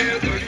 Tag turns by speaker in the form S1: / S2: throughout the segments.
S1: together.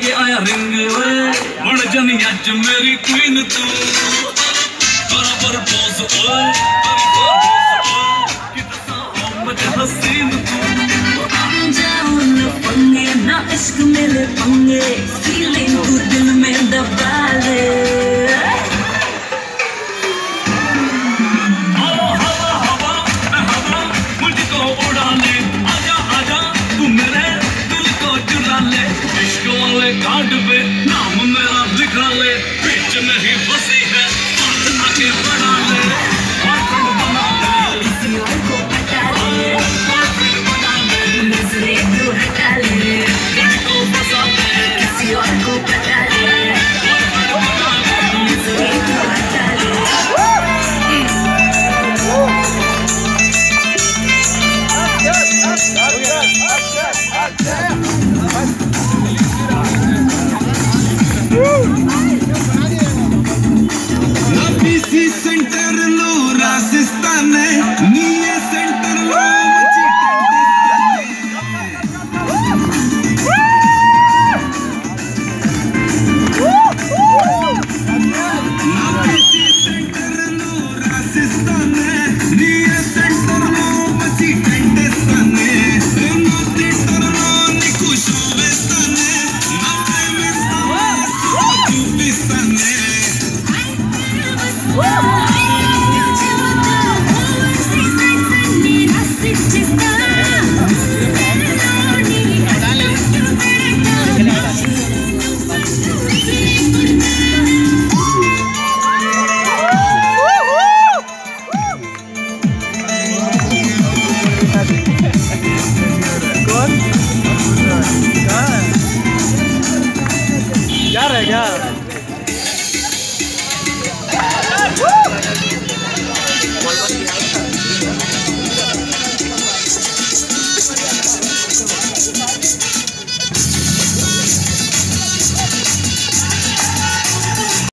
S2: કે આયા રમી રે ઓ મડ જનિયા જ મારી કોઈ ન તું બરાબર બોઝ ઓલ તુ કો ખતા કે તસા ઓમે હસરી ન તું
S3: તો નામ જ ઓને ન આશ્ક મેર અમને
S2: in the hill.